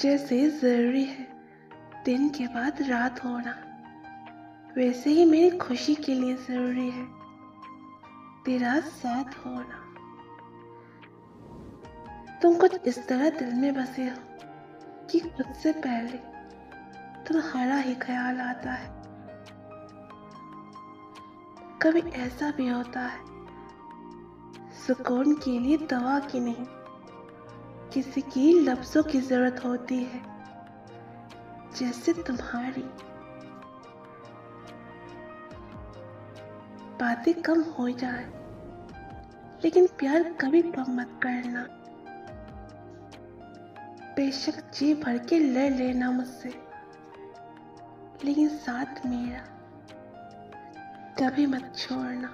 जैसे ज़रूरी है। दिन के बाद रात होना। वैसे ही मेरी खुशी के लिए ज़रूरी है। तेरा साथ होना। तुम कुछ इस तरह दिल में बसे हो कि खुद से पहले तुम्हारा ही ख्याल आता है। कभी ऐसा भी होता है। सुकून के लिए दवा की नहीं। किसी की लफ्जों की ज़रूरत होती है, जैसे तुम्हारी। बातें कम हो जाए, लेकिन प्यार कभी कम मत करना। बेशक जी भर के लड़ लेना मुझसे, लेकिन साथ मेरा कभी मत छोड़ना।